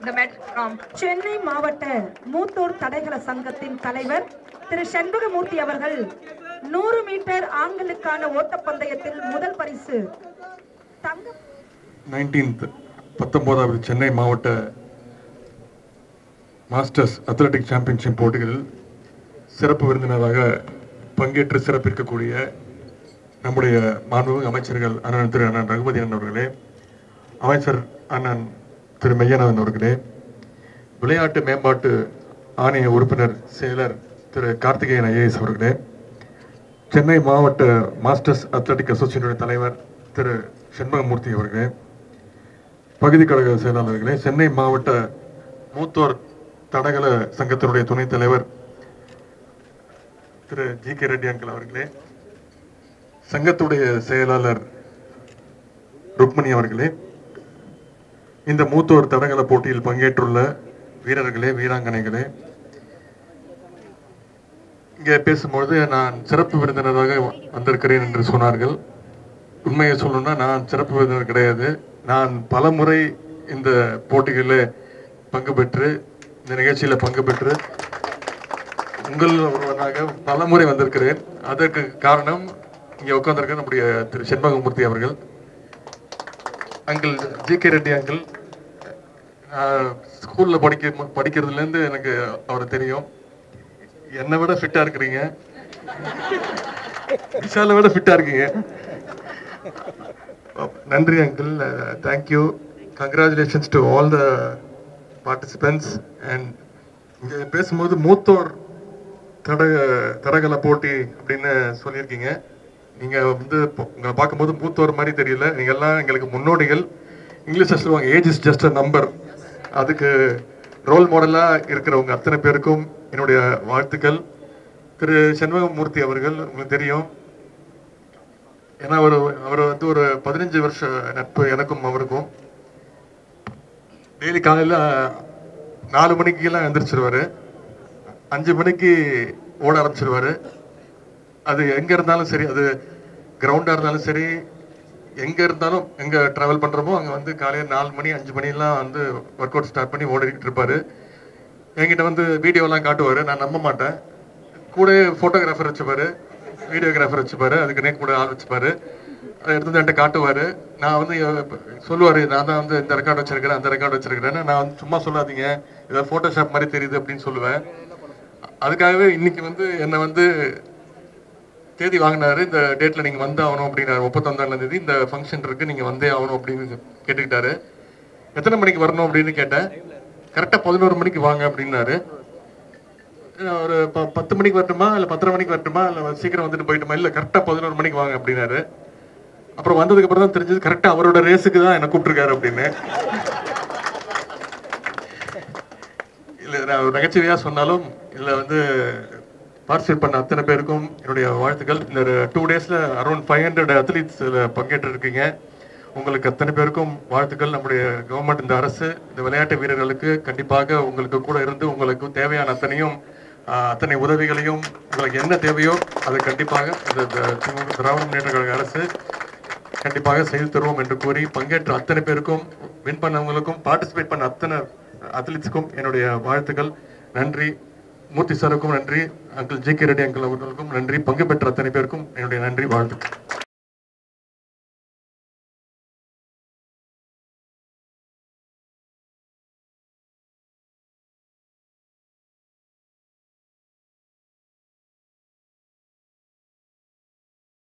சென்னை மாவட்ட மூத்தோர் தடகள சங்கத்தின் தலைவர் திரு சண்முகமூர்த்தி அவர்கள் நூறு மீட்டர் ஆண்களுக்கான ஓட்டப்பந்தயத்தில் முதல் பரிசு. தங்க நைன்டீன்த் சென்னை மாவட்ட மாஸ்டர்ஸ் அத்லட்டிக் சாம்பியன்ஷிப் போட்டிகளில் சிறப்பு விருந்தினராக பங்கேற்று சிறப்பிக்கக்கூடிய நம்முடைய மாண்புமிகு அமைச்சர்கள் அண்ணன் திரு அண்ணன் ரகுபதி அண்ணன் அவர்களே அமைச்சர் அண்ணன் திரு மெய்யநாதன் அவர்களே விளையாட்டு மேம்பாட்டு ஆணைய உறுப்பினர் செயலர் திரு கார்த்திகேயன் ஐஏஎஸ் அவர்களே சென்னை மாவட்ட மாஸ்டர்ஸ் அத்லட்டிக் அசோசியேஷனுடைய தலைவர் திரு சண்முகமூர்த்தி அவர்களே பகுதி கழக செயலாளர்களே சென்னை மாவட்ட மூத்தோர் தடகள சங்கத்தினுடைய துணைத் தலைவர் திரு ஜி கே ரெட்டி அங்கிள் அவர்களே சங்கத்துடைய செயலாளர் ருக்மணி அவர்களே இந்த மூத்தோர் தடகள போட்டியில் பங்கேற்றுள்ள வீரர்களே வீராங்கனைகளே இங்கே பேசும்பொழுது நான் சிறப்பு விருந்தினராக வந்திருக்கிறேன் என்று சொன்னார்கள். உண்மையை சொல்லணும்னா நான் சிறப்பு விருந்தினர் கிடையாது. நான் பல முறை இந்த போட்டிகளில் பங்கு பெற்று இந்த நிகழ்ச்சியில் பங்கு பெற்று உங்கள் ஒருவனாக பல முறை வந்திருக்கிறேன். அதற்கு காரணம் இங்கே உட்காந்துருக்க நம்முடைய திரு செண்பகமூர்த்தி அவர்கள். Uncle G K Reddy uncle ஸ்கூலில் படிக்க படிக்கிறதுலேருந்து எனக்கு அவரை தெரியும். என்னை விட ஃபிட்டாக இருக்கிறீங்க. விஷாலை விட ஃபிட்டாக இருக்கீங்க. நன்றி uncle thank you congratulations to all the participants and இங்கே பேசும்போது மூத்தோர் தடக தடகள போட்டி அப்படின்னு சொல்லியிருக்கீங்க. நீங்கள் வந்து உங்களை பார்க்கும்போது மூத்தோர் மாதிரி தெரியல. நீங்கள் எல்லாம் எங்களுக்கு முன்னோடிகள். இங்கிலீஷில் சொல்லுவாங்க age is just a number அதுக்கு ரோல் மாடலாக இருக்கிறவங்க அத்தனை பேருக்கும் என்னுடைய வாழ்த்துக்கள். திரு செண்பகமூர்த்தி அவர்கள் உங்களுக்கு தெரியும். ஏன்னா அவர் அவர் வந்து ஒரு பதினஞ்சு வருஷ நட்பு எனக்கும் அவருக்கும். டெய்லி காலையில் நாலு மணிக்கெல்லாம் எந்திரிச்சிருவாரு. அஞ்சு மணிக்கு ஓட ஆரம்பிச்சிருவாரு. அது எங்கே இருந்தாலும் சரி அது கிரவுண்டாக இருந்தாலும் சரி எங்கே இருந்தாலும் எங்கே ட்ராவல் பண்ணுறோமோ அங்கே வந்து காலையில் நாலு மணி அஞ்சு மணிலாம் வந்து ஒர்க் அவுட் ஸ்டார்ட் பண்ணி ஓடிக்கிட்டு இருப்பாரு. என்கிட்ட வந்து வீடியோலாம் காட்டுவார். நான் நம்ப மாட்டேன். கூட ஃபோட்டோகிராஃபர் வச்சுப்பாரு. வீடியோகிராஃபர் வச்சுப்பாரு. அதுக்குனே கூட ஆள் வச்சுப்பாரு. அதை எடுத்து வந்து என்கிட்ட காட்டுவார். நான் வந்து சொல்லுவார் நான் தான் வந்து இந்த ரெக்கார்டு வச்சிருக்கிறேன் அந்த ரெக்கார்டு வச்சிருக்கிறேன்னு. நான் வந்து சும்மா சொல்லாதீங்க. ஏதாவது ஃபோட்டோஷாப் மாதிரி தெரியுது அப்படின்னு சொல்லுவேன். அதுக்காகவே இன்னைக்கு வந்து என்னை வந்து தேதி வாங்கினாரு இந்த டேட்டில் நீங்கள் வந்து ஆகணும் அப்படின்னாரு. முப்பத்தொந்தாம் தேதி இந்த ஃபங்க்ஷன் இருக்கு நீங்கள் வந்தே ஆகணும் அப்படின்னு கேட்டுக்கிட்டாரு. எத்தனை மணிக்கு வரணும் அப்படின்னு கேட்டேன். கரெக்டாக பதினோரு மணிக்கு வாங்க அப்படின்னாரு. ஒரு ப- பத்து மணிக்கு வரட்டுமா இல்லை பத்தரை மணிக்கு வரட்டுமா இல்லை சீக்கிரம் வந்துட்டு போயிட்டுமா இல்லை கரெக்டாக பதினோரு மணிக்கு வாங்க அப்படின்னாரு. அப்புறம் வந்ததுக்கு அப்புறம் தான் தெரிஞ்சது கரெக்டாக அவரோட ரேஸுக்கு தான் என்னை கூப்பிட்டுருக்காரு அப்படின்னு. இல்லை நான் நகைச்சுவையாக சொன்னாலும் இல்லை வந்து பார்ட்டிசிபேட் பண்ண அத்தனை பேருக்கும் என்னுடைய வாழ்த்துக்கள். இந்த டூ டேஸில் அரௌண்ட் ஃபைவ் ஹண்ட்ரட் அத்லீட்ஸில் பங்கேற்றிருக்கீங்க. உங்களுக்கு அத்தனை பேருக்கும் வாழ்த்துக்கள். நம்முடைய கவர்மெண்ட் இந்த அரசு இந்த விளையாட்டு வீரர்களுக்கு கண்டிப்பாக உங்களுக்கு கூட இருந்து உங்களுக்கு தேவையான அத்தனையும் அத்தனை உதவிகளையும் உங்களுக்கு என்ன தேவையோ அதை கண்டிப்பாக இந்த திராவிட முன்னேற்ற கழக அரசு கண்டிப்பாக செய்து தருவோம் என்று கூறி பங்கேற்ற அத்தனை பேருக்கும் வின் பண்ணவங்களுக்கும் பார்ட்டிசிபேட் பண்ண அத்தனை அத்லீட்ஸுக்கும் என்னுடைய வாழ்த்துக்கள். நன்றி. மூர்த்தி சாருக்கும் நன்றி uncle G K Reddy uncle அவர்களுக்கும் நன்றி பங்கு பெற்ற அத்தனை பேருக்கும் என்னுடைய நன்றி வாழ்த்துக்கள்.